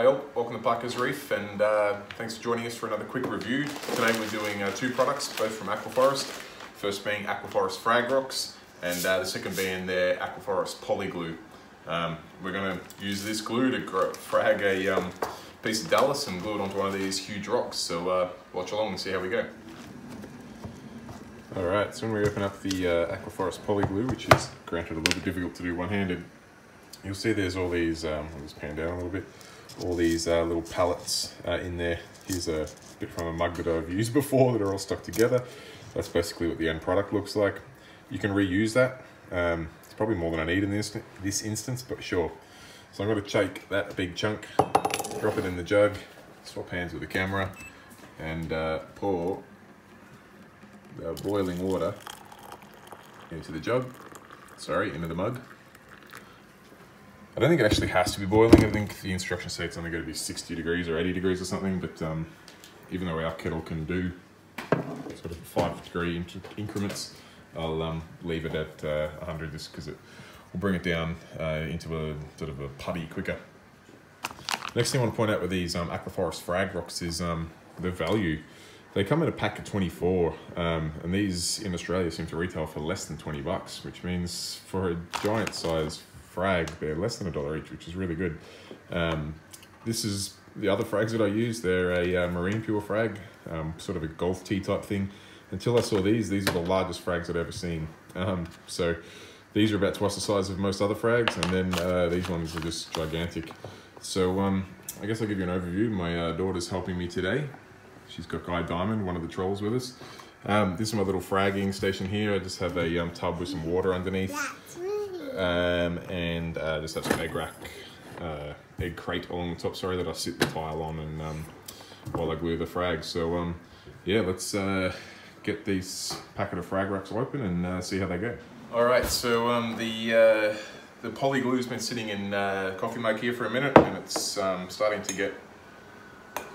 Hi all, welcome to Parker's Reef and uh, thanks for joining us for another quick review. Today we're doing uh, two products, both from Aquaforest. First being Aquaforest Frag Rocks and uh, the second being their Aquaforest Poly Glue. Um, we're going to use this glue to frag a um, piece of Dallas and glue it onto one of these huge rocks. So uh, watch along and see how we go. Alright, so when we open up the uh, Aquaforest Poly Glue, which is granted a little bit difficult to do one-handed, you'll see there's all these, um, I'll just pan down a little bit, all these uh, little pallets uh, in there. Here's a bit from a mug that I've used before that are all stuck together. That's basically what the end product looks like. You can reuse that. Um, it's probably more than I need in this, this instance, but sure. So I'm going to take that big chunk, drop it in the jug, swap hands with the camera, and uh, pour the boiling water into the jug, sorry, into the mug. I don't think it actually has to be boiling. I think the instructions say it's only going to be 60 degrees or 80 degrees or something, but um, even though our kettle can do sort of five degree increments, I'll um, leave it at uh, 100 just because it will bring it down uh, into a sort of a putty quicker. Next thing I want to point out with these um, Aquaforest Frag Rocks is um, the value. They come in a pack of 24, um, and these in Australia seem to retail for less than 20 bucks, which means for a giant size frag, they're less than a dollar each, which is really good. Um, this is the other frags that I use. They're a uh, marine pure frag, um, sort of a golf tee type thing. Until I saw these, these are the largest frags I'd ever seen. Um, so these are about twice the size of most other frags, and then uh, these ones are just gigantic. So um, I guess I'll give you an overview. My uh, daughter's helping me today. She's got Guy Diamond, one of the trolls with us. Um, this is my little fragging station here. I just have a um, tub with some water underneath um, and uh, just have some egg rack, uh, egg crate along the top, sorry, that I sit the tile on and um, while I glue the frags. So um, yeah, let's uh, get these packet of frag rocks open and uh, see how they go. All right, so um, the uh, the poly glue's been sitting in uh, coffee mug here for a minute and it's um, starting to get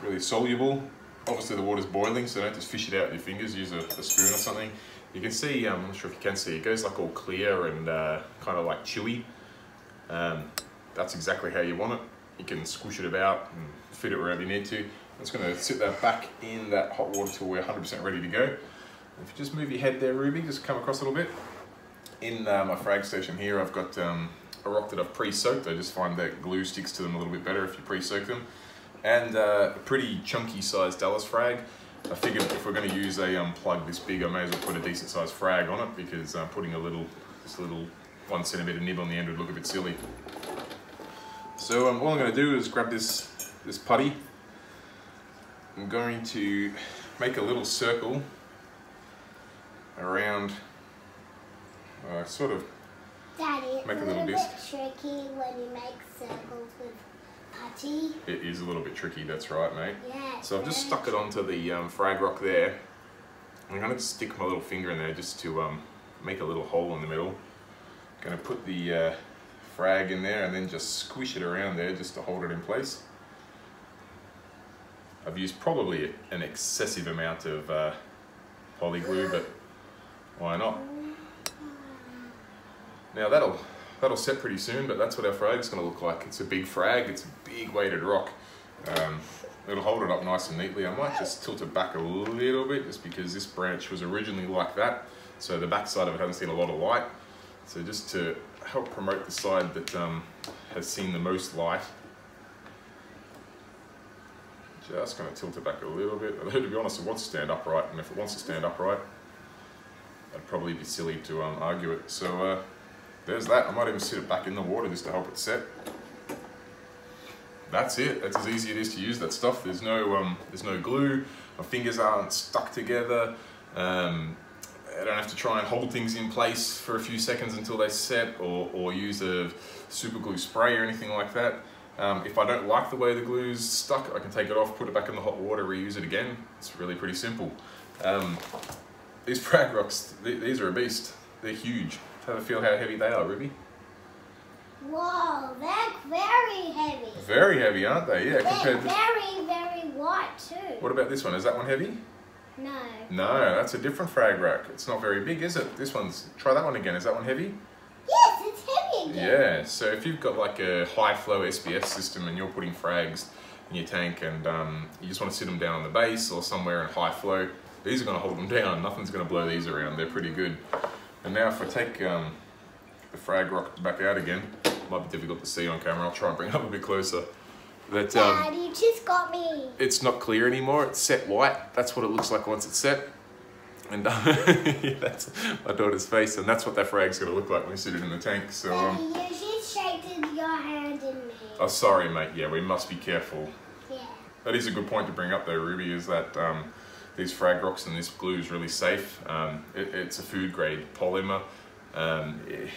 really soluble. Obviously the water's boiling, so don't just fish it out with your fingers, use a, a spoon or something. You can see, um, I'm not sure if you can see, it goes like all clear and uh, kind of like chewy. Um, that's exactly how you want it. You can squish it about and fit it wherever you need to. I'm just going to sit that back in that hot water till we're 100% ready to go. If you just move your head there, Ruby, just come across a little bit. In uh, my frag station here, I've got um, a rock that I've pre-soaked. I just find that glue sticks to them a little bit better if you pre-soak them. And uh, a pretty chunky sized Dallas frag. I figured if we're going to use a um, plug this big, I may as well put a decent sized frag on it because uh, putting a little, this little one centimeter nib on the end would look a bit silly. So um, all I'm going to do is grab this, this putty. I'm going to make a little circle around, uh, sort of Daddy, make a little, little disc. bit tricky when you make circles with putty. It is a little bit tricky, that's right, mate. Yeah. So I've just stuck it onto the um, frag rock there. I'm going to stick my little finger in there just to um, make a little hole in the middle. I'm Going to put the uh, frag in there and then just squish it around there just to hold it in place. I've used probably an excessive amount of uh, poly glue, but why not? Now that'll that'll set pretty soon, but that's what our frag's going to look like. It's a big frag, it's a big weighted rock. Um, it'll hold it up nice and neatly. I might just tilt it back a little bit just because this branch was originally like that. So the back side of it hasn't seen a lot of light. So just to help promote the side that um, has seen the most light, just to tilt it back a little bit. To be honest, it wants to stand upright, and if it wants to stand upright, I'd probably be silly to um, argue it. So uh, there's that. I might even sit it back in the water just to help it set. That's it. That's as easy it is to use that stuff. There's no um, there's no glue. My fingers aren't stuck together. Um, I don't have to try and hold things in place for a few seconds until they set or, or use a super glue spray or anything like that. Um, if I don't like the way the glue's stuck, I can take it off, put it back in the hot water, reuse it again. It's really pretty simple. Um, these frag rocks, th these are a beast. They're huge. Have a feel how heavy they are, Ruby. Whoa, they're very heavy. Very heavy, aren't they? Yeah, They're compared to... very, very white too. What about this one? Is that one heavy? No. No, that's a different frag rack. It's not very big, is it? This one's... Try that one again. Is that one heavy? Yes, it's heavy again. Yeah, so if you've got like a high flow SPS system and you're putting frags in your tank and um, you just want to sit them down on the base or somewhere in high flow, these are going to hold them down. Nothing's going to blow these around. They're pretty good. And now if I take um, the frag rock back out again, might be difficult to see on camera. I'll try and bring it up a bit closer. That um, Dad, you just got me. it's not clear anymore. It's set white. That's what it looks like once it's set. And yeah, that's my daughter's face, and that's what that frag's going to look like when we sit it in the tank. So, um, Daddy, you just shaken your hand in me. oh, sorry, mate. Yeah, we must be careful. Yeah. That is a good point to bring up, though, Ruby. Is that um, these frag rocks and this glue is really safe. Um, it, it's a food grade polymer. Um, it,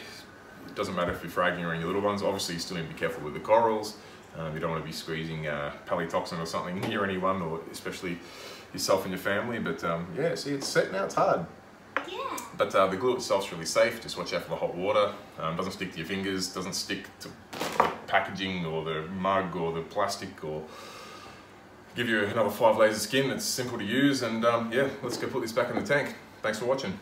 it doesn't matter if you're fragging or any little ones. Obviously, you still need to be careful with the corals. Um, you don't want to be squeezing uh, or something near anyone, or especially yourself and your family. But um, yeah, see, it's set now. It's hard. Yeah. But uh, the glue itself's really safe. Just watch out for the hot water. Um, doesn't stick to your fingers. Doesn't stick to packaging or the mug or the plastic or give you another five layers of skin. It's simple to use. And um, yeah, let's go put this back in the tank. Thanks for watching.